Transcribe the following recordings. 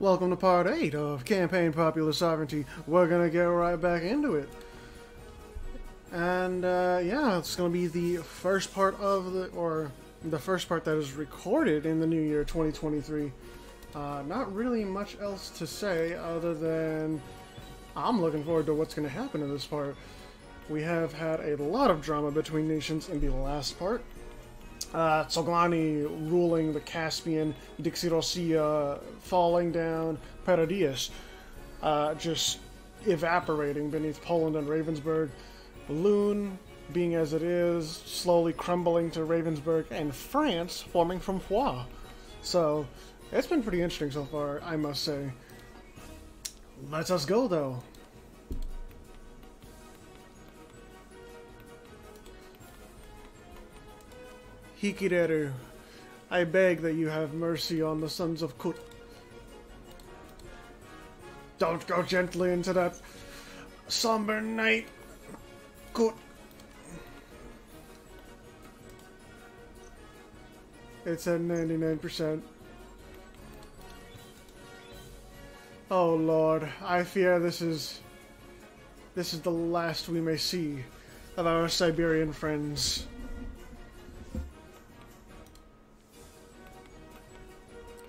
Welcome to part 8 of Campaign Popular Sovereignty. We're gonna get right back into it. And, uh, yeah, it's gonna be the first part of the, or the first part that is recorded in the new year 2023. Uh, not really much else to say other than I'm looking forward to what's gonna happen in this part. We have had a lot of drama between nations in the last part, uh, Tsoglani ruling the Caspian, Dixirosia falling down, Paradies uh, just evaporating beneath Poland and Ravensburg, Lune being as it is, slowly crumbling to Ravensburg, and France forming from Foix. So, it's been pretty interesting so far, I must say. Let us go, though. Hikireru, I beg that you have mercy on the sons of Kut. Don't go gently into that somber night, Kut. It's at 99%. Oh lord, I fear this is... This is the last we may see of our Siberian friends.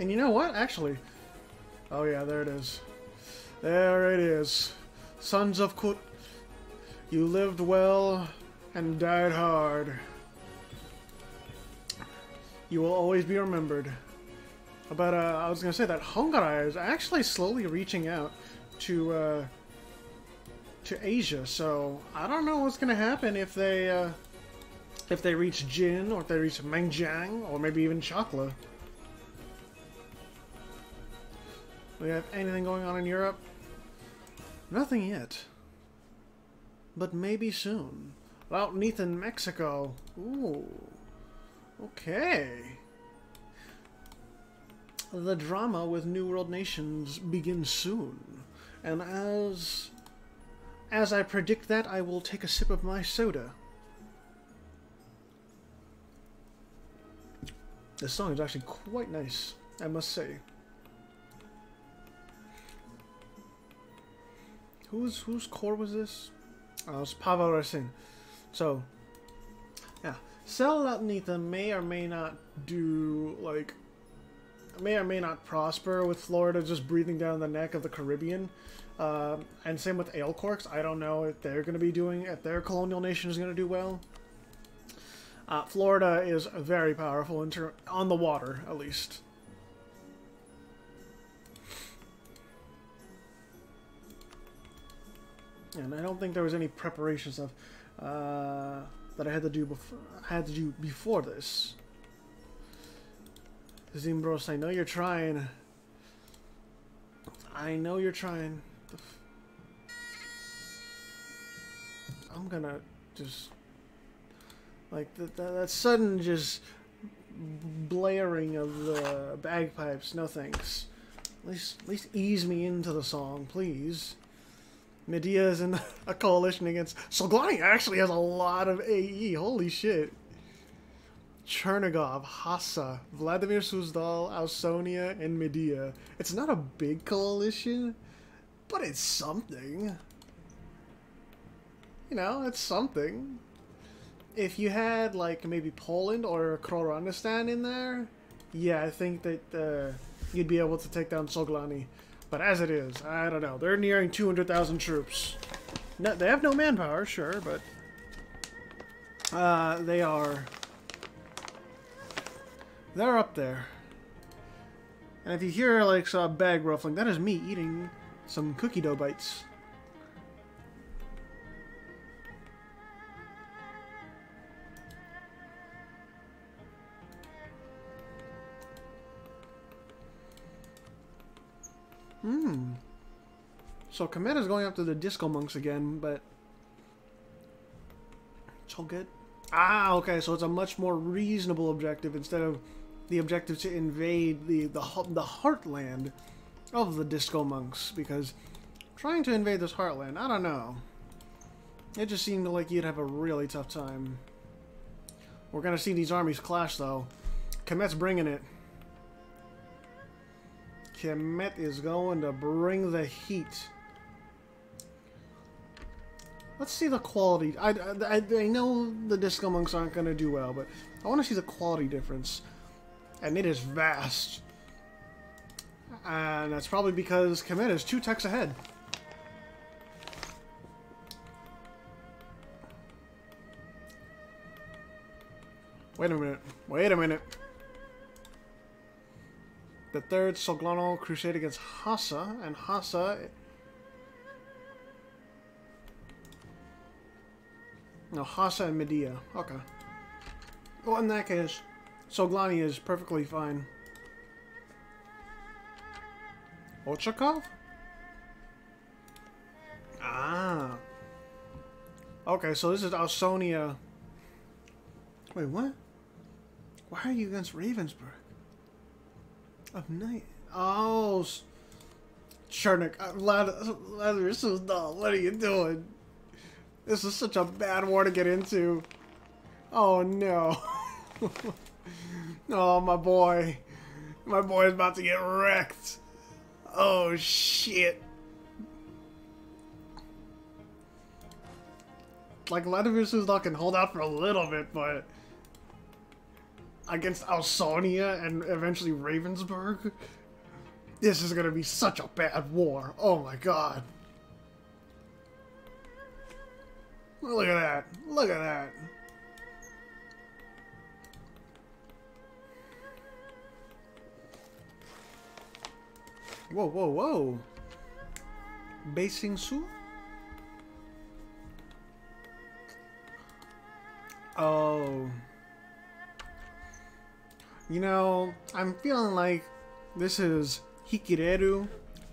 And you know what? Actually, oh yeah, there it is. There it is. Sons of Kut, you lived well and died hard. You will always be remembered. But uh, I was gonna say that Hungary is actually slowly reaching out to uh, to Asia. So I don't know what's gonna happen if they uh, if they reach Jin or if they reach Mengjiang or maybe even Chakla. Do we have anything going on in Europe? Nothing yet. But maybe soon. Well, Nathan, Mexico. Ooh. Okay. The drama with New World Nations begins soon. And as... As I predict that, I will take a sip of my soda. This song is actually quite nice, I must say. Whose whose core was this? Uh, it was Pavel Rasin. So, yeah, Salatnitha may or may not do like may or may not prosper with Florida just breathing down the neck of the Caribbean. Uh, and same with Alecorks. I don't know if they're going to be doing, if their colonial nation is going to do well. Uh, Florida is very powerful in on the water, at least. And I don't think there was any preparation stuff uh, that I had to do before. had to do before this. Zimbros, I know you're trying. I know you're trying. I'm gonna just like that, that sudden just blaring of the bagpipes. No thanks. At least, at least ease me into the song, please. Medea is in a coalition against... Solglani actually has a lot of AE. Holy shit. Chernigov, Hassa, Vladimir Suzdal, Ausonia, and Medea. It's not a big coalition, but it's something. You know, it's something. If you had, like, maybe Poland or Kroranistan in there, yeah, I think that uh, you'd be able to take down Soglani. But as it is, I don't know. They're nearing 200,000 troops. No, they have no manpower, sure, but... Uh, they are... They're up there. And if you hear, like, a bag ruffling, that is me eating some cookie dough bites. So Kemet is going after the Disco Monks again, but... It's all good. Ah, okay, so it's a much more reasonable objective instead of the objective to invade the, the, the heartland of the Disco Monks, because trying to invade this heartland, I don't know. It just seemed like you'd have a really tough time. We're gonna see these armies clash, though. Kemet's bringing it. Kemet is going to bring the heat. Let's see the quality. I, I, I know the Disco Monks aren't going to do well, but I want to see the quality difference. And it is vast. And that's probably because Kemet is two techs ahead. Wait a minute. Wait a minute. The third Solglano crusade against Hassa, and Hassa... No, Hassa and Medea. Okay. Well, in that case, Soglani is perfectly fine. Ochakov? Ah. Okay, so this is Ausonia. Wait, what? Why are you against Ravensburg? Of night. Oh, Chernik, Lazarus is no. What are you doing? This is such a bad war to get into. Oh no. oh my boy. My boy is about to get wrecked. Oh shit. Like Vladimir Suzdal can hold out for a little bit, but against Ausonia and eventually Ravensburg. This is gonna be such a bad war. Oh my god. Look at that. Look at that. Whoa, whoa, whoa. Basing Su? Oh. You know, I'm feeling like this is Hikireru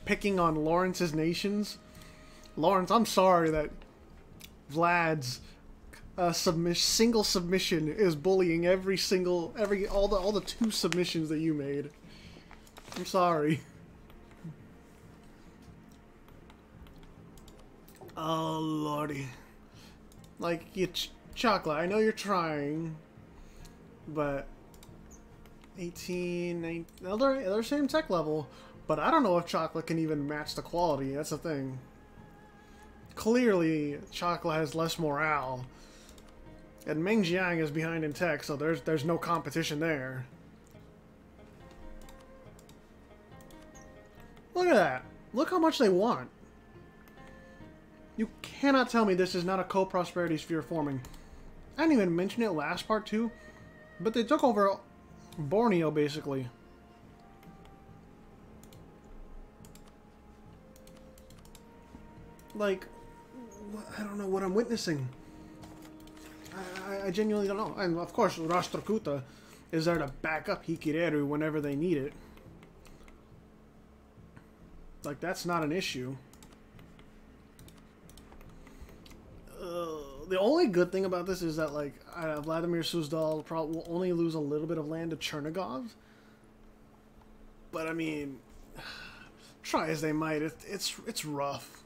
picking on Lawrence's nations. Lawrence, I'm sorry that Vlad's uh, single submission is bullying every single, every all the all the two submissions that you made. I'm sorry. Oh lordy, like you, ch chocolate. I know you're trying, but 18, 19, they're, they're same tech level, but I don't know if chocolate can even match the quality. That's the thing. Clearly, chocolate has less morale. And Meng Jiang is behind in tech, so there's there's no competition there. Look at that. Look how much they want. You cannot tell me this is not a co-prosperity sphere forming. I didn't even mention it last part too, but they took over Borneo, basically. Like, I don't know what I'm witnessing. I, I genuinely don't know. And of course, Rashtrakuta is there to back up Hikireru whenever they need it. Like, that's not an issue. the only good thing about this is that like uh, Vladimir Suzdal will only lose a little bit of land to Chernigov. But I mean, try as they might, it, it's it's rough.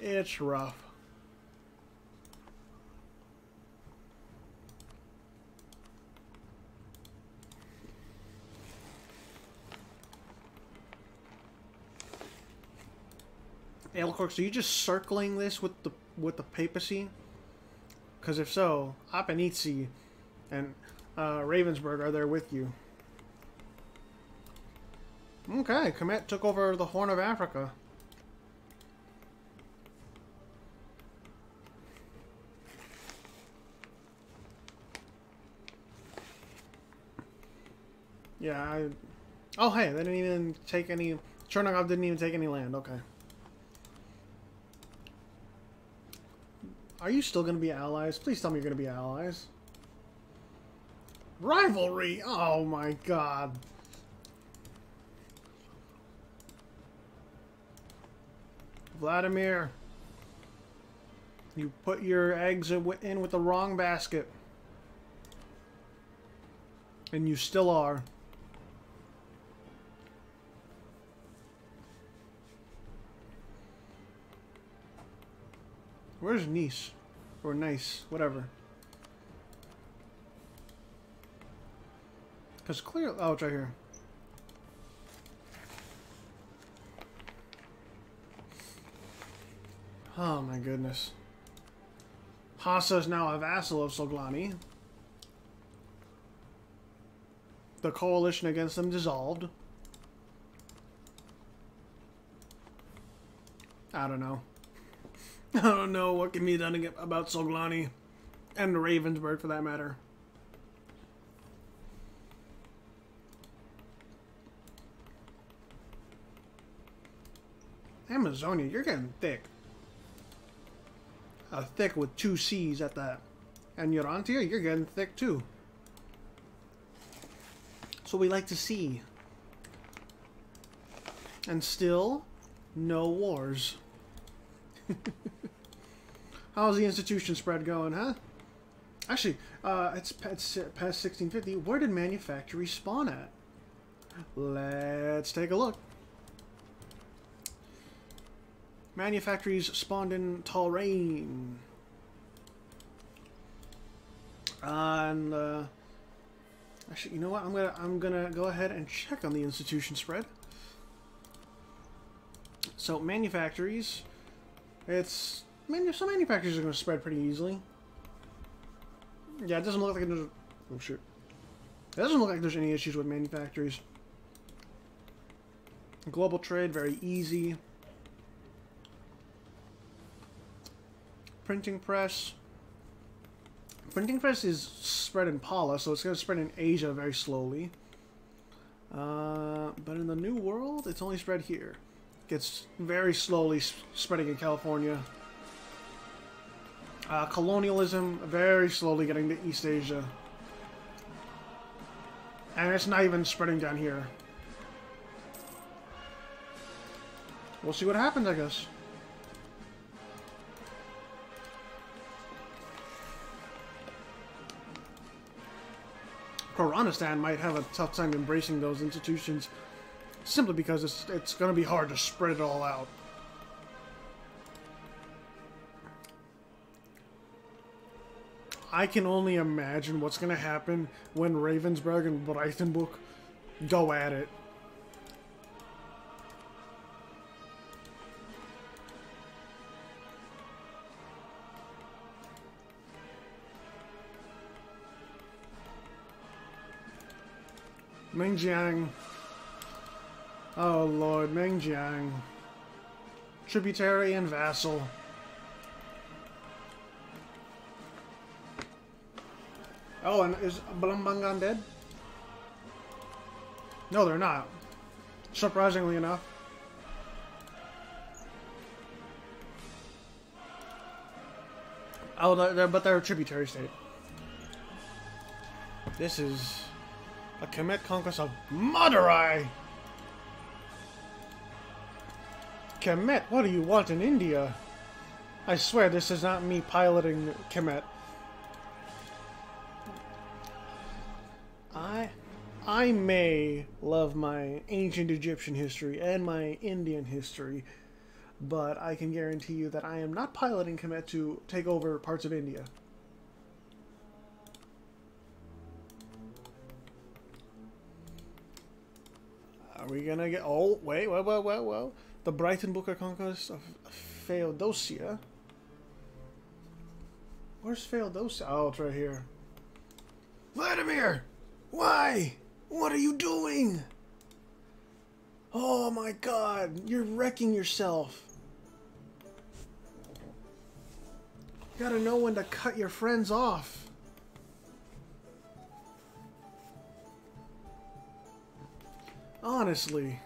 It's rough. Aelcorks, are you just circling this with the with the papacy? Because if so, Apenizi and uh, Ravensburg are there with you. Okay, Kemet took over the Horn of Africa. Yeah, I... Oh, hey, they didn't even take any... Chernigov didn't even take any land, okay. Are you still going to be allies? Please tell me you're going to be allies. Rivalry! Oh my god. Vladimir. You put your eggs in with the wrong basket. And you still are. Where's Nice? Or Nice, whatever. Because clear... Oh, it's right here. Oh my goodness. Hassa is now a vassal of Solglani. The coalition against them dissolved. I don't know. I don't know what can be done about Soglani and Ravensburg for that matter. Amazonia, you're getting thick. Uh, thick with two C's at that. And Urantia, you're getting thick too. So we like to see. And still, no wars. How's the institution spread going, huh? Actually, uh, it's, past 1650. Where did manufactories spawn at? Let's take a look. Manufactories spawned in Talrain. And uh, actually, you know what? I'm gonna I'm gonna go ahead and check on the institution spread. So manufactories, it's manu some manufactories are gonna spread pretty easily. Yeah, it doesn't look like there's oh shit. It doesn't look like there's any issues with manufacturers. Global trade very easy. printing press. Printing press is spread in Pala, so it's going to spread in Asia very slowly. Uh, but in the New World, it's only spread here. Gets very slowly spreading in California. Uh, colonialism, very slowly getting to East Asia. And it's not even spreading down here. We'll see what happens, I guess. Khuranistan might have a tough time embracing those institutions simply because it's, it's going to be hard to spread it all out. I can only imagine what's going to happen when Ravensburg and Breitenbuch go at it. Mengjiang. Oh lord, Mengjiang. Tributary and vassal. Oh, and is Balambangan dead? No, they're not. Surprisingly enough. Oh, they're, but they're a tributary state. This is... A Kemet conquest of Madurai! Kemet, what do you want in India? I swear this is not me piloting Kemet. I may love my ancient Egyptian history and my Indian history, but I can guarantee you that I am not piloting Kemet to take over parts of India. Are we gonna get... Oh, wait, wait, wait, wait, wait. The Breitenbucher conquest of Feodosia. Where's Feodosia? Oh, it's right here. Vladimir! Why? What are you doing? Oh my god, you're wrecking yourself. You gotta know when to cut your friends off. Honestly.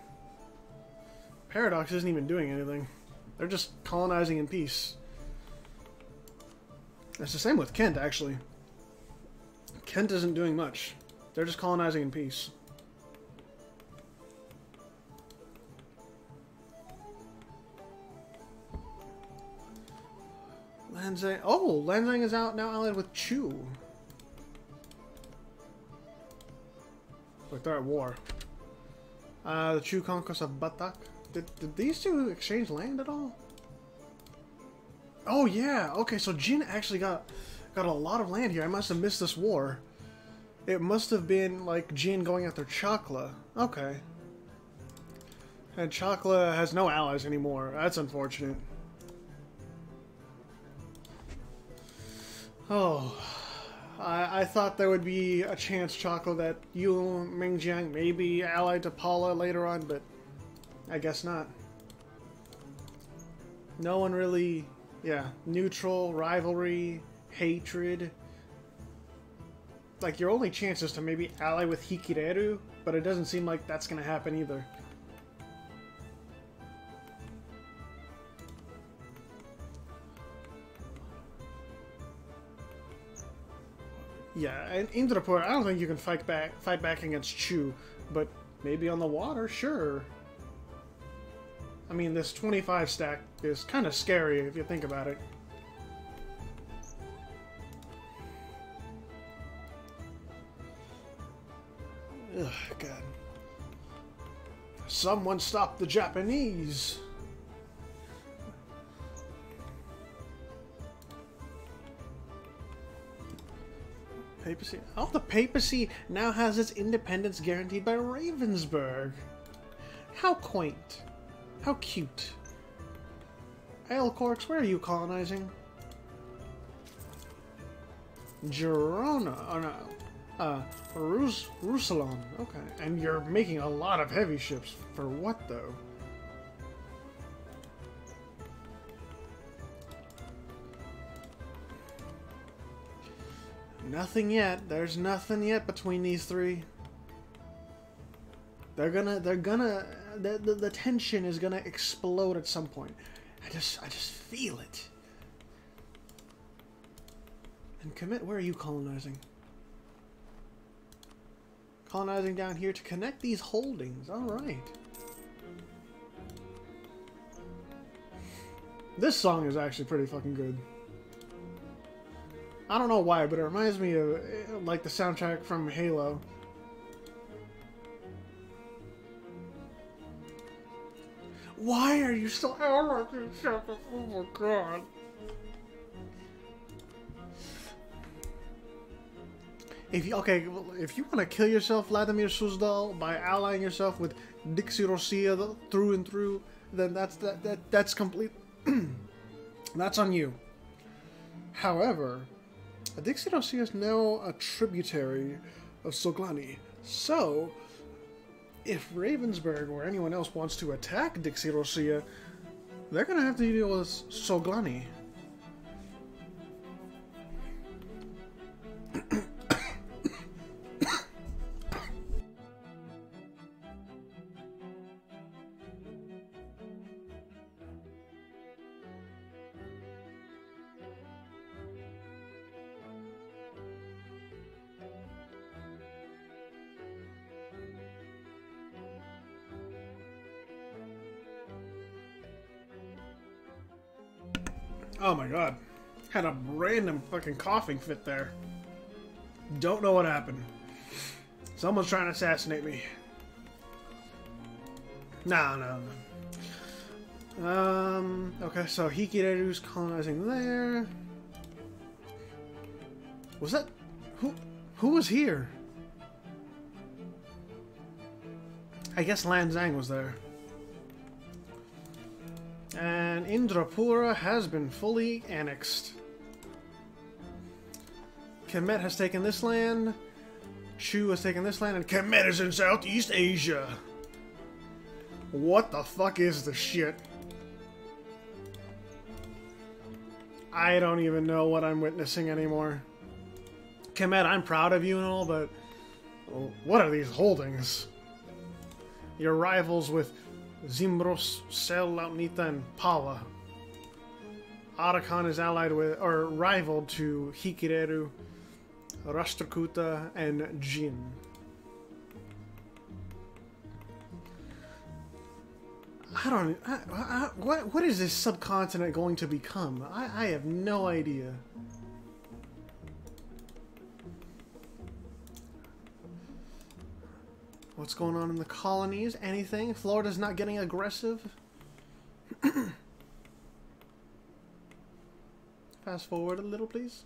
Paradox isn't even doing anything. They're just colonizing in peace. It's the same with Kent, actually. Kent isn't doing much. They're just colonizing in peace. Lan Xang. Oh, Lan Xang is out now allied with Chu. Like they're at war. Uh, the true conquest of Batak. Did, did these two exchange land at all? Oh yeah, okay, so Jin actually got got a lot of land here. I must have missed this war. It must have been like Jin going after Chakla. Okay. And Chakla has no allies anymore. That's unfortunate. Oh, I, I thought there would be a chance, Chakla, that you, Mengjiang, may be allied to Paula later on, but I guess not. No one really, yeah, neutral, rivalry, hatred, like, your only chance is to maybe ally with Hikireru, but it doesn't seem like that's to happen either. Yeah, and Indrapur, I don't think you can fight back fight back against Chu, but maybe on the water, sure. I mean, this 25 stack is kind of scary if you think about it. Ugh, God. Someone stop the Japanese! Papacy. Oh, the papacy now has its independence guaranteed by Ravensburg. How quaint. How cute. Aelcorks, where are you colonizing? Girona. Oh no. Uh, Rus Rusalon. Okay. And you're making a lot of heavy ships. For what, though? Nothing yet. There's nothing yet between these three. They're gonna, they're gonna, the, the, the tension is gonna explode at some point. I just, I just feel it. And Kemet, where are you colonizing? Colonizing down here to connect these holdings. Alright. This song is actually pretty fucking good. I don't know why, but it reminds me of eh, like the soundtrack from Halo. Why are you still out yourself? Oh my god. If you okay, if you want to kill yourself, Vladimir Suzdal, by allying yourself with Dixirosia through and through, then that's that, that that's complete. that's on you. However, Dixirosia is now a tributary of Soglani. So, if Ravensburg or anyone else wants to attack Dixirosia, they're to have to deal with Soglani. Fucking coughing fit there. Don't know what happened. Someone's trying to assassinate me. No, no, no. Um, okay, so Hikireru's colonizing there. Was that... Who, who was here? I guess Lan Xang was there. And Indrapura has been fully annexed. Kemet has taken this land. Chu has taken this land, and Kemet is in Southeast Asia. What the fuck is the shit? I don't even know what I'm witnessing anymore. Kemet, I'm proud of you and all, but what are these holdings? Your rivals with Zimbros, Sel, Launita, and Pala. Arakan is allied with, or rival to Hikireru, Rashtrakuta, and Jin. I don't. I, I, what what is this subcontinent going to become? I, I have no idea. What's going on in the colonies? Anything? Florida's not getting aggressive? Fast forward a little, please.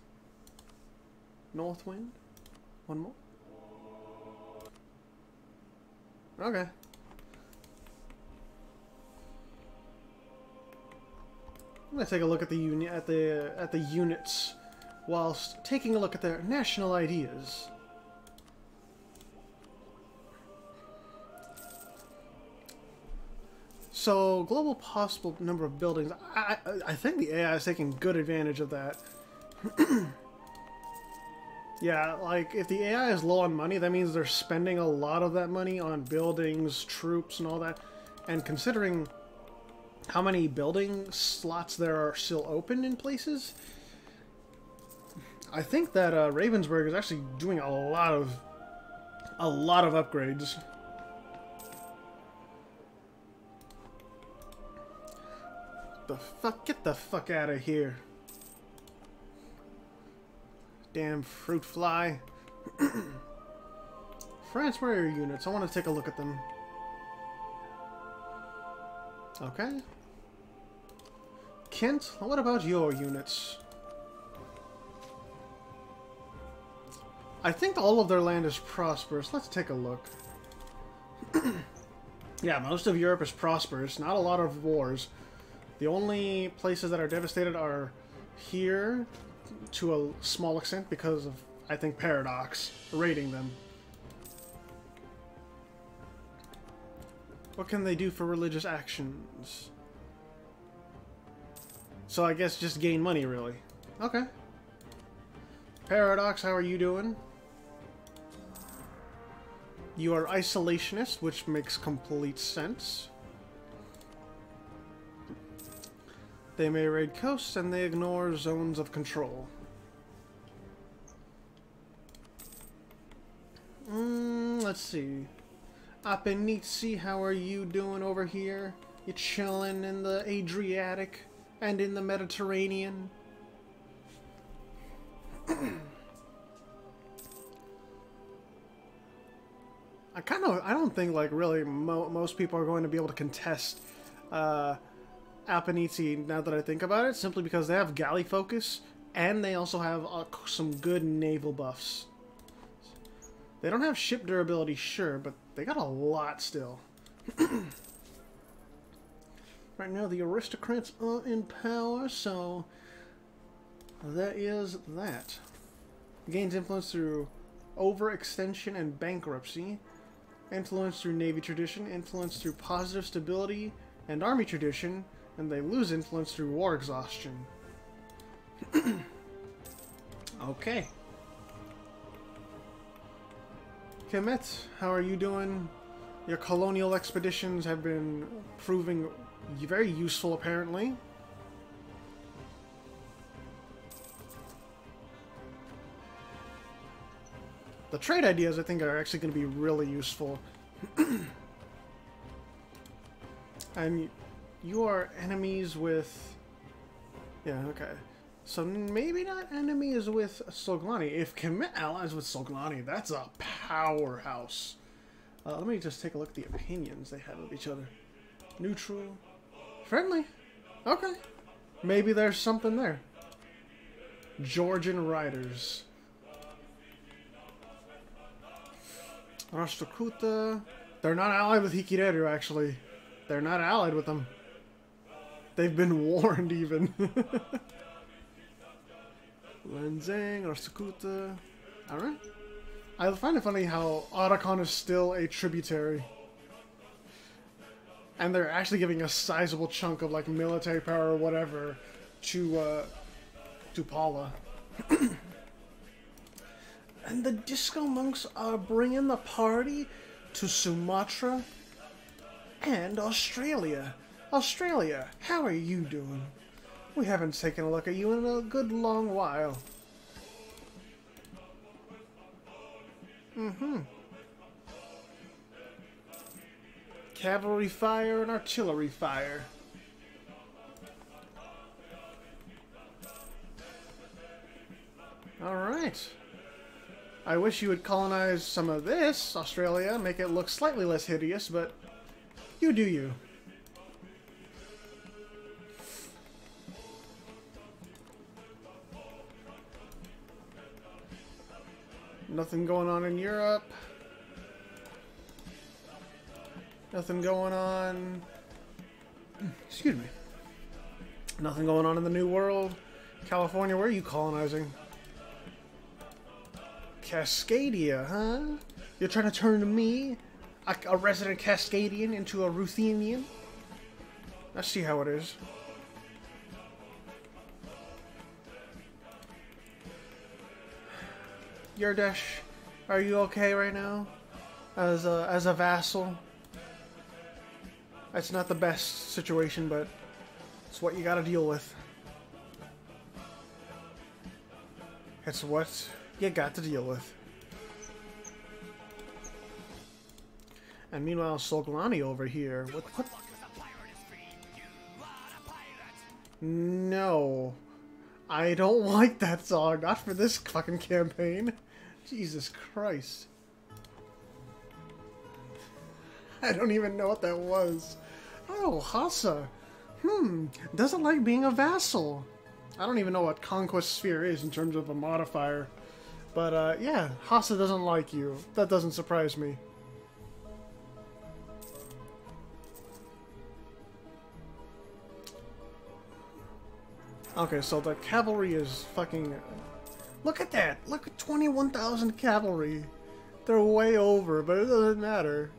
North wind. One more. Okay. I'm gonna take a look at the unit at the at the units whilst taking a look at their national ideas. So, global possible number of buildings. I, I, I think the AI is taking good advantage of that. yeah, like, if the AI is low on money, that means they're spending a lot of that money on buildings, troops, and all that. And considering how many building slots there are still open in places, I think that uh, Ravensburg is actually doing a lot of a lot of upgrades. The fuck? Get the fuck out of here. Damn fruit fly. France, where are your units? I want to take a look at them. Okay. Kent, what about your units? I think all of their land is prosperous. Let's take a look. yeah, most of Europe is prosperous. Not a lot of wars. The only places that are devastated are here, to a small extent, because of, I think, Paradox raiding them. What can they do for religious actions? So I guess just gain money, really. Okay. Paradox, how are you doing? You are isolationist, which makes complete sense. They may raid coasts and they ignore zones of control. Mm, let's see. Apenizi, how are you doing over here? You chilling in the Adriatic and in the Mediterranean? I kind of, I don't think like really mo most people are going to be able to contest uh, Apenizi now that I think about it, simply because they have galley focus and they also have uh, some good naval buffs. They don't have ship durability, sure, but they got a lot still. right now, the aristocrats are in power, so that is that. Gains influence through overextension and bankruptcy. Influence through navy tradition. Influence through positive stability and army tradition. And they lose influence through war exhaustion. okay. Kemet, how are you doing? Your colonial expeditions have been proving very useful, apparently. The trade ideas, I think, are actually going to be really useful. and you are enemies with... Yeah, okay. So maybe not enemies with Soglani. If Kemet allies with Soglani, that's a powerhouse. Uh, let me just take a look at the opinions they have of each other. Neutral. Friendly. Okay. Maybe there's something there. Georgian Riders. Rashtrakuta. They're not allied with Hikireru, actually. They're not allied with them. They've been warned, even. Lan Xang, Arsakuta. Alright. I find it funny how Otacon is still a tributary. And they're actually giving a sizable chunk of like military power or whatever to uh, to Paula. and the disco monks are bringing the party to Sumatra and Australia. Australia, how are you doing? We haven't taken a look at you in a good long while. Mm-hmm. Cavalry fire and artillery fire. Alright. I wish you would colonize some of this, Australia, make it look slightly less hideous, but you do you. Nothing going on in Europe. Nothing going on... Excuse me. Nothing going on in the New World. California, where are you colonizing? Cascadia, huh? You're trying to turn me, a, a resident Cascadian, into a Ruthenian? Let's see how it is. Yerdesh, are you okay right now? As a, as a vassal? It's not the best situation, but it's what you gotta deal with. It's what you got to deal with. And meanwhile, Solglani over here. What, what? No. I don't like that song. Not for this fucking campaign. Jesus Christ. I don't even know what that was. Oh, Hassa. Hmm, doesn't like being a vassal. I don't even know what Conquest Sphere is in terms of a modifier. But, uh, yeah, Hassa doesn't like you. That doesn't surprise me. Okay, so the cavalry is fucking... Look at that! Look at 21,000 cavalry! They're way over, but it doesn't matter.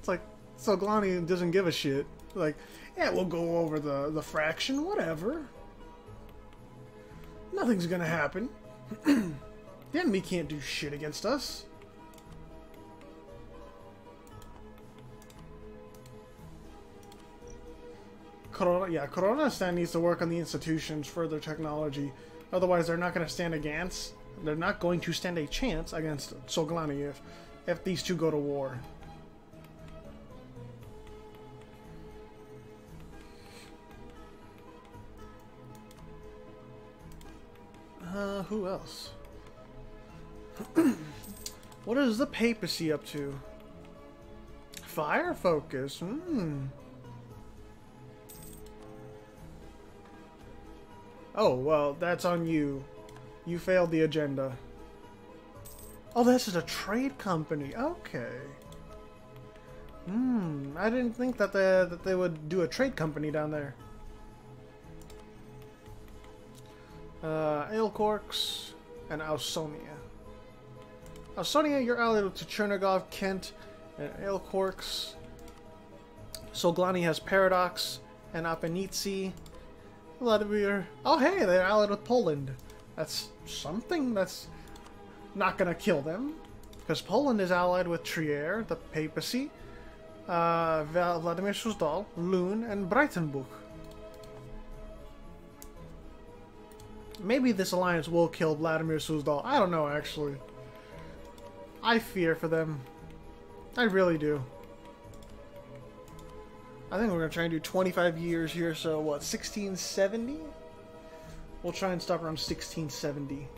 It's like, Solglani doesn't give a shit. Like, yeah, we'll go over the, the fraction, whatever. Nothing's gonna happen. the enemy can't do shit against us. Corona, yeah, Koronistan needs to work on the institutions for their technology. Otherwise, they're not going to stand against. They're not going to stand a chance against Solglani if, if these two go to war. Uh, who else? what is the papacy up to? Fire focus. Hmm. Oh, well, that's on you. You failed the agenda. Oh, this is a trade company. Okay. Hmm, I didn't think that they, that they would do a trade company down there. Uh, Alecorks and Ausonia. Ausonia, you're allied to Chernigov, Kent, and Alecorks. Solglani has Paradox and Apenitsi. Vladimir. Oh, hey, they're allied with Poland. That's something that's not going to kill them. Because Poland is allied with Trier, the papacy, uh, Vladimir Suzdal, Lune, and Breitenbuch. Maybe this alliance will kill Vladimir Suzdal. I don't know, actually. I fear for them. I really do. I think we're going to try and do 25 years here, so what, 1670? We'll try and stop around 1670.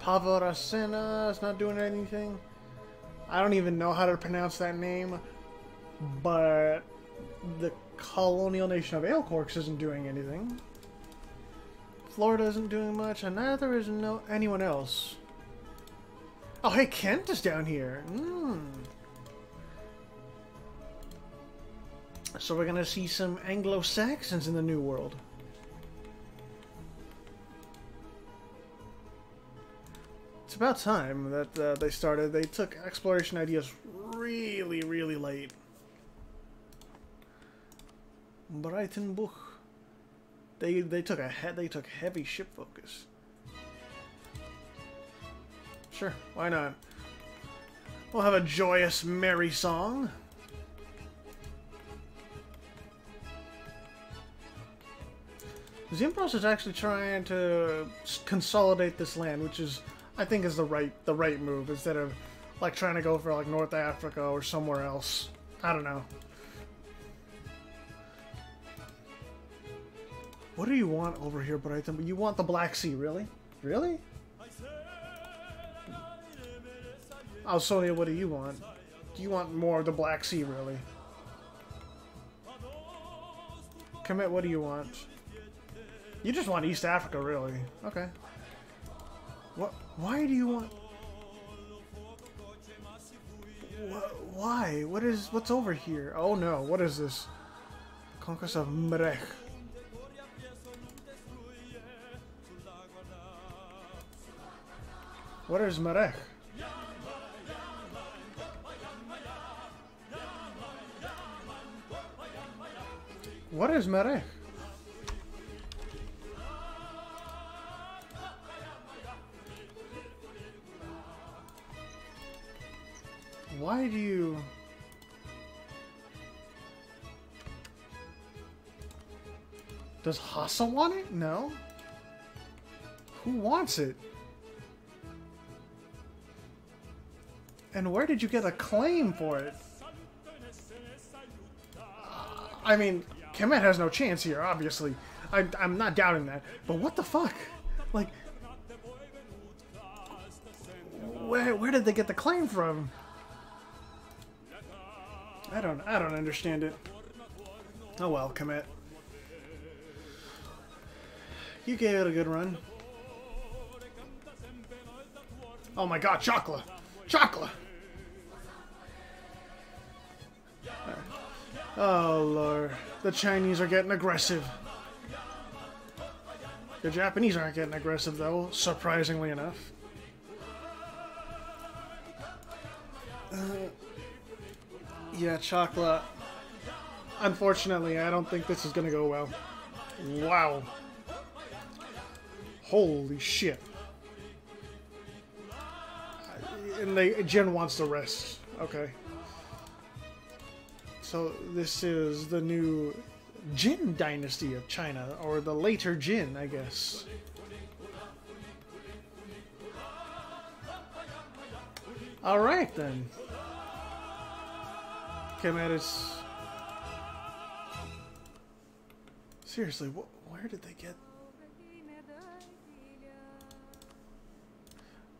Pavarasena is not doing anything. I don't even know how to pronounce that name, but the colonial nation of Alecorks isn't doing anything. Florida isn't doing much, and neither is no anyone else. Oh, hey, Kent is down here. Mm. So we're gonna see some Anglo-Saxons in the New World. It's about time that uh, they started. They took exploration ideas really, really late. Breitenbuch. They they took a he they took heavy ship focus. Sure, why not? We'll have a joyous, merry song. Zimbros is actually trying to consolidate this land, which is, I think, is the right the right move instead of like trying to go for like North Africa or somewhere else. I don't know. What do you want over here, Brighton? You want the Black Sea, really? Really? Oh, Sonia, what do you want? Do you want more of the Black Sea, really? Kemet, what do you want? You just want East Africa, really. Okay. What? Why do you want... What, why? What is... What's over here? Oh, no. What is this? Conquest of Mrech. What is Marek? What is Marek? Why do you... Does Hassa want it? No. Who wants it? And where did you get a claim for it? I mean, Kemet has no chance here, obviously. I, I'm not doubting that. But what the fuck? Like, where, where did they get the claim from? I don't, I don't understand it. Oh well, Kemet. You gave it a good run. Oh my god, chocolate! Chocolate! Oh lord. The Chinese are getting aggressive. The Japanese aren't getting aggressive though, surprisingly enough. Uh, yeah, chocolate. Unfortunately, I don't think this is gonna go well. Wow. Holy shit. And they Jin wants the rest. Okay. So this is the new Jin dynasty of China, or the later Jin, I guess. Alright then. Kemet is. Seriously, wh where did they get...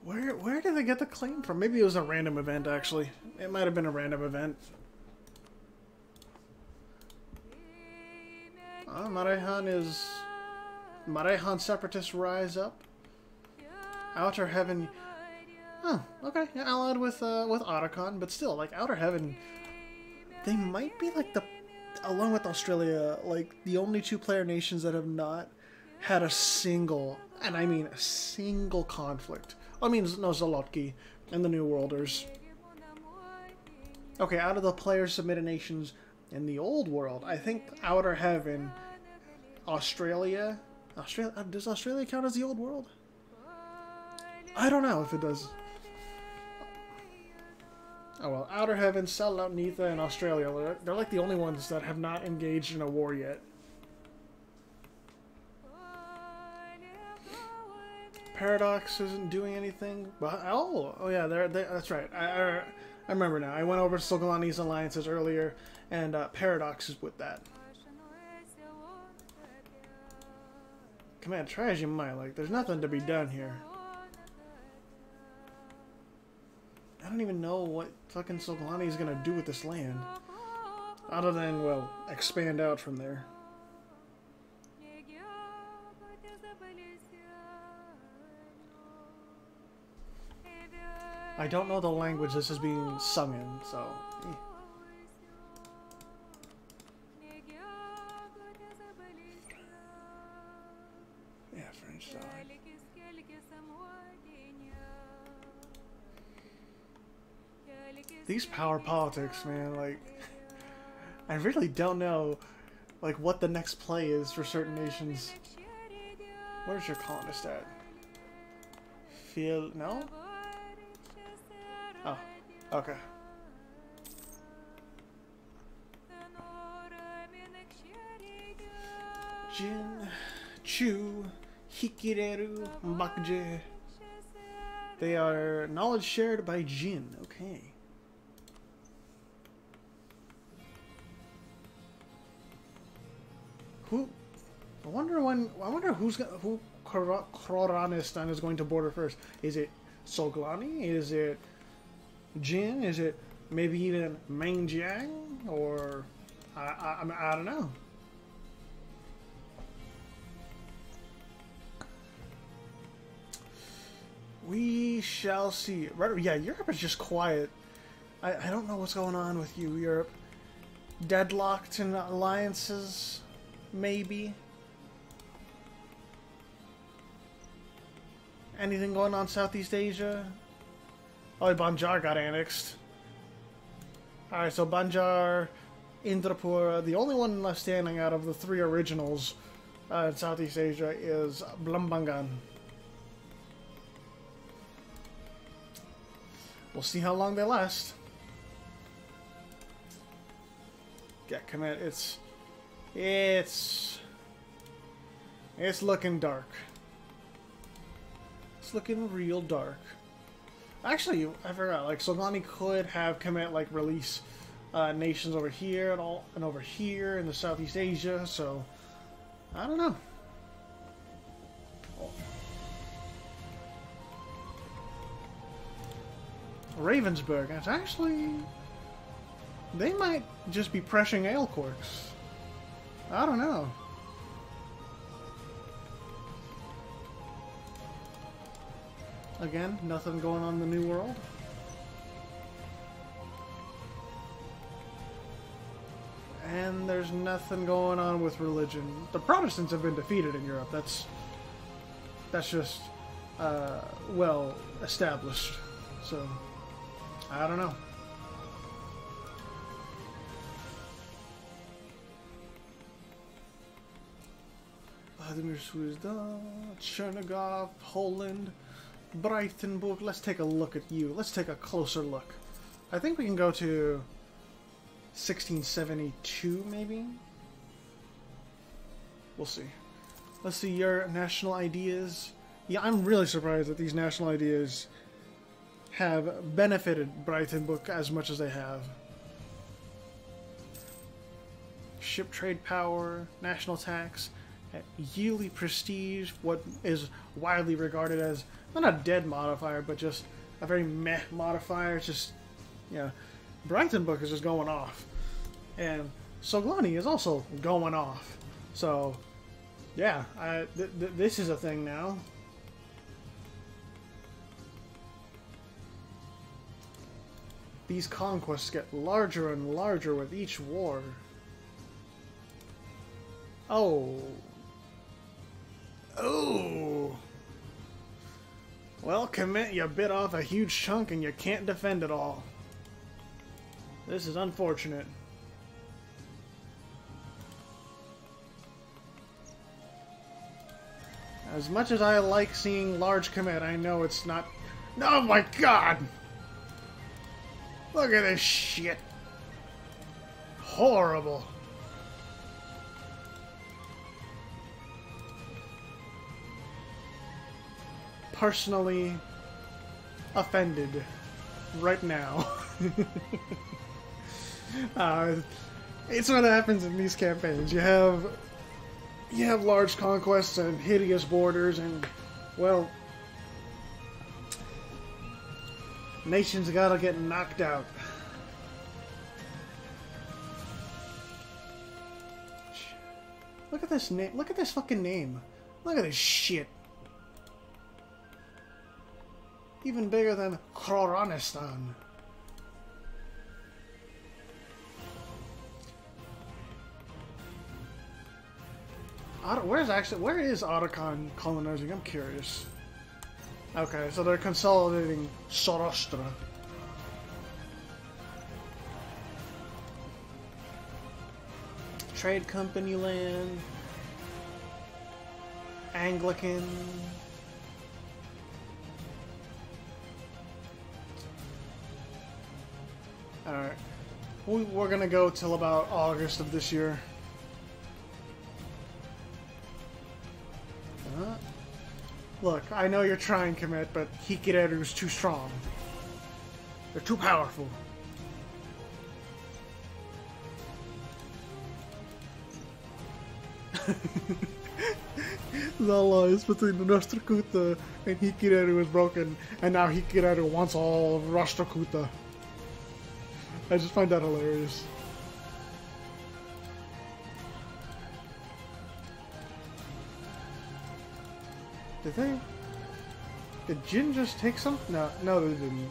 Where, where did they get the claim from? Maybe it was a random event, actually. It might have been a random event. Uh, Marehan is... Marehan separatists rise up. Outer Heaven... Oh, okay. Yeah, allied with, uh, with Otacon, but still, like, Outer Heaven... They might be, like, the... Along with Australia, like, the only two-player nations that have not had a single, and I mean a single conflict. I mean, no Zalotki and the New Worlders. Okay, out of the player submitted nations in the old world, I think Outer Heaven, Australia, Australia, uh, does Australia count as the old world? I don't know if it does. Oh well, Outer Heaven, Nitha, and Australia, they're, they're like the only ones that have not engaged in a war yet. Paradox isn't doing anything, but oh, oh yeah, they're, they, that's right. I, I, I remember now. I went over to Solgalani's alliances earlier, and uh, Paradox is with that. Command, try as you might, like, there's nothing to be done here. I don't even know what fucking Solgalani is gonna do with this land. Other than, well, expand out from there. I don't know the language this is being sung in, so... Eh. These power politics, man, like... I really don't know, like, what the next play is for certain nations. Where's your colonist at? Feel... no? Oh, okay. Jin, Chu, Hikireru, Bakje. They are knowledge shared by Jin. Okay. Who? I wonder when. I wonder who's gonna, who Khuranistan is going to border first. Is it Solglani? Is it Jin? Is it maybe even Mengjiang? Or I, I, I, I don't know. We shall see. Yeah, Europe is just quiet. I, I don't know what's going on with you, Europe. deadlocked in alliances, maybe. Anything going on Southeast Asia? Oh, Banjar got annexed. Alright, so Banjar, Indrapura, the only one left standing out of the three originals uh, in Southeast Asia is Blambangan. We'll see how long they last. Get Kemet. It's it's it's looking dark. It's looking real dark. Actually, I forgot. Like Solani could have commit like release uh, nations over here and all and over here in the Southeast Asia. So I don't know. Ravensburg. it's actually... They might just be pressing ale corks. I don't know. Again, nothing going on in the New World. And there's nothing going on with religion. The Protestants have been defeated in Europe. That's that's just uh, well established. So. I don't know. Vladimir Chernigov, Poland, Breitenburg. Let's take a look at you. Let's take a closer look. I think we can go to 1672, maybe? We'll see. Let's see your national ideas. Yeah, I'm really surprised that these national ideas have benefited Breitenburg as much as they have. Ship trade power, national tax, yearly prestige, what is widely regarded as not a dead modifier, but just a very meh modifier. It's just, you know, Book is just going off. And Soglani is also going off. So, yeah, I, th th this is a thing now. These conquests get larger and larger with each war. Oh. Oh. Well, Kemet, you bit off a huge chunk and you can't defend it all. This is unfortunate. As much as I like seeing large Kemet, I know it's not... Oh my god! Look at this shit. Horrible. Personally offended right now. uh, it's what happens in these campaigns. You have you have large conquests and hideous borders and well Nations gotta get knocked out. Look at this name. Look at this fucking name. Look at this shit. Even bigger than Khoronistan. Where's actually where is Otacon colonizing? I'm curious. Okay, so they're consolidating Sorostra. Trade company land. Anglican. Alright. We, we're gonna go till about August of this year. Uh, Look, I know you're trying, Kemet, but Hikireru is too strong. They're too powerful. the alliance between the Rashtrakuta and Hikireru is broken, and now Hikireru wants all of Rashtrakuta. I just find that hilarious. Did they... Did Jin just take some? No, no they didn't.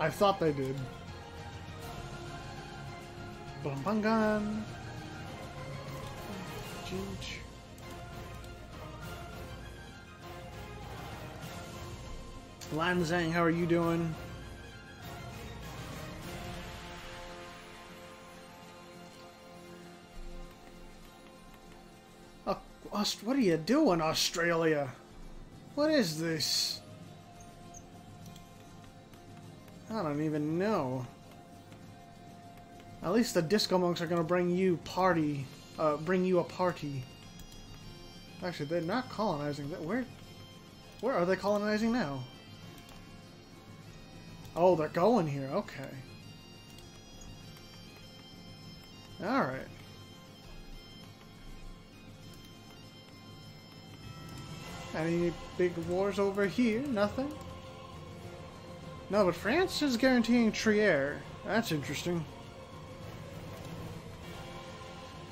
I thought they did. Blambangan. Ginge. Lan Xang, how are you doing? What are you doing, Australia? What is this? I don't even know. At least the disco monks are gonna bring you party, uh, bring you a party. Actually, they're not colonizing. That where, where are they colonizing now? Oh, they're going here. Okay. Alright. Any big wars over here? Nothing? No, but France is guaranteeing Trier. That's interesting.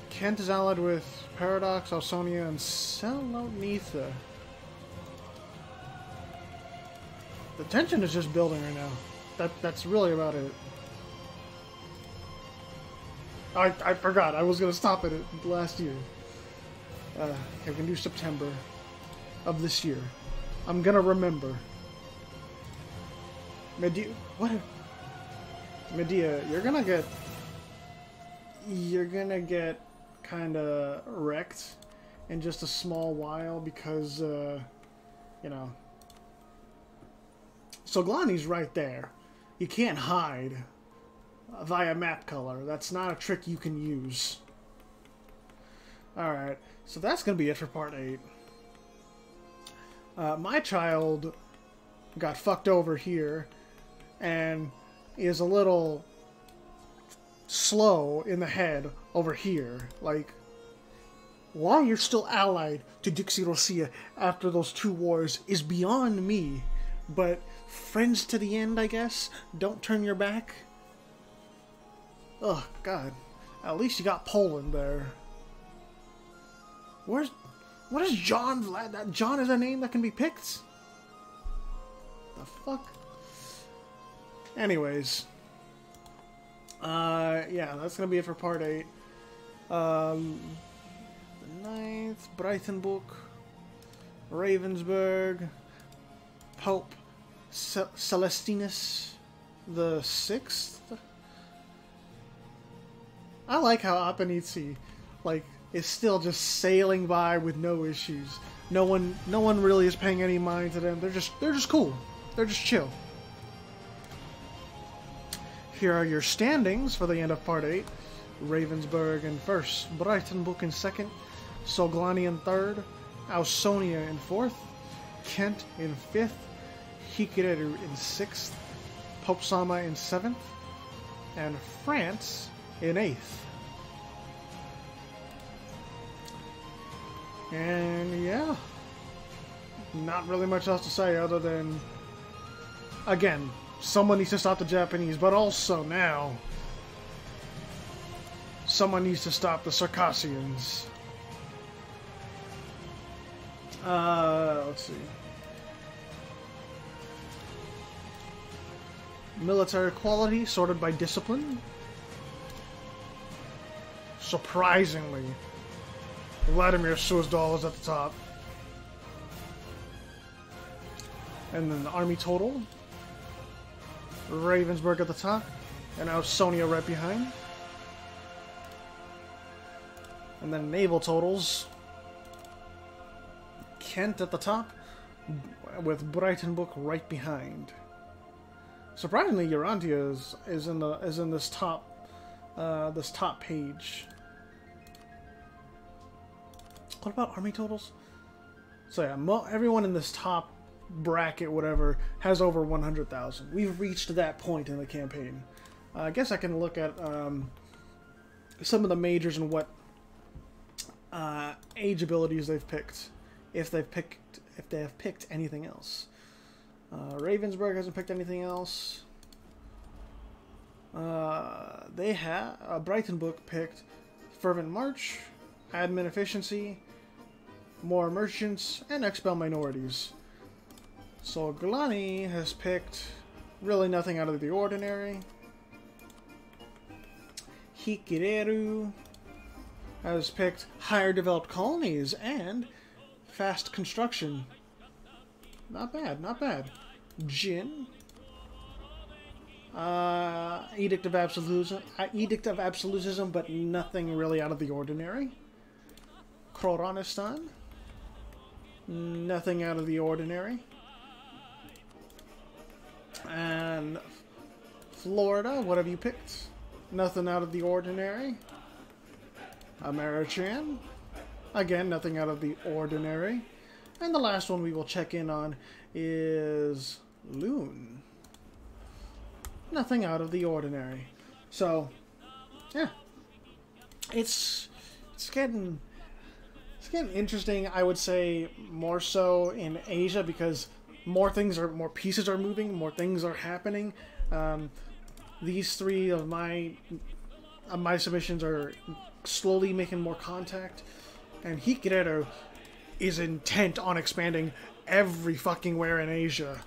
Kent is allied with Paradox, Ausonia, and Salonitha. The tension is just building right now. That That's really about it. I, I forgot. I was going to stop it last year. Uh, okay, we can do September of this year. I'm to remember. Medea... What? Medea, you're to get... You're to get kind of wrecked in just a small while because, uh, you know... Soglani's right there. You can't hide via map color. That's not a trick you can use. Alright, so that's going to be it for part 8. Uh, my child got fucked over here and is a little slow in the head over here. Like, why you're still allied to Dixirosia after those two wars is beyond me. But friends to the end, I guess. Don't turn your back. Oh, God. At least you got Poland there. Where's... What is John? That John is a name that can be picked? The fuck? Anyways. Uh, yeah, that's gonna be it for part 8. Um, the ninth, Breitenbuch, Ravensburg, Pope Celestinus the sixth. I like how Appanizzi, like, is still just sailing by with no issues. No one, no one really is paying any mind to them. They're just, they're just cool. They're just chill. Here are your standings for the end of Part 8. Ravensburg in first, Breitenbuch in second, Soglani in third, Ausonia in fourth, Kent in fifth, Hikireru in sixth, Pope Sama in seventh, and France in eighth. And yeah, not really much else to say other than, again, someone needs to stop the Japanese, but also now, someone needs to stop the Circassians. Uh, let's see. Military quality sorted by discipline. Surprisingly, Vladimir Suzdal is at the top. And then the army total. Ravensburg at the top. And Ausonia right behind. And then naval totals. Kent at the top. With Breitenbuch right behind. Surprisingly, Urantia is, is in the is in this top uh, this top page. What about army totals? So yeah, everyone in this top bracket, whatever, has over 100,000. We've reached that point in the campaign. Uh, I guess I can look at um, some of the majors and what uh, age abilities they've picked, if they've picked, if they have picked anything else. Uh, Ravensburg hasn't picked anything else. Uh, they have uh, Book picked Fervent March, Admin Efficiency, More Merchants, and Expel Minorities. So Glani has picked really nothing out of the ordinary. Hikireru has picked higher developed colonies and fast construction. Not bad, not bad. Jin. Uh, Edict of Absolutism, uh, Edict of Absolutism, but nothing really out of the ordinary. Khoronistan. Nothing out of the ordinary. And Florida, what have you picked? Nothing out of the ordinary. Americhan. Again, nothing out of the ordinary. And the last one we will check in on is Loon. Nothing out of the ordinary. So, yeah. It's it's getting it's getting interesting, I would say more so in Asia because more things are more pieces are moving, more things are happening. Um, these three of my of my submissions are slowly making more contact, and Hikireru is intent on expanding every fucking where in Asia.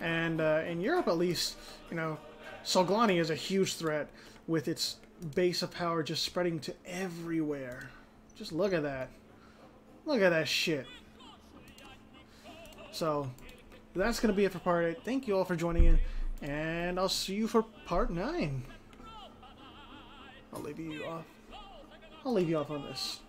And uh, in Europe, at least, you know, Solglani is a huge threat with its base of power just spreading to everywhere. Just look at that. Look at that shit. So, that's going to be it for part 8. Thank you all for joining in, and I'll see you for part 9. I'll leave you off. I'll leave you off on this.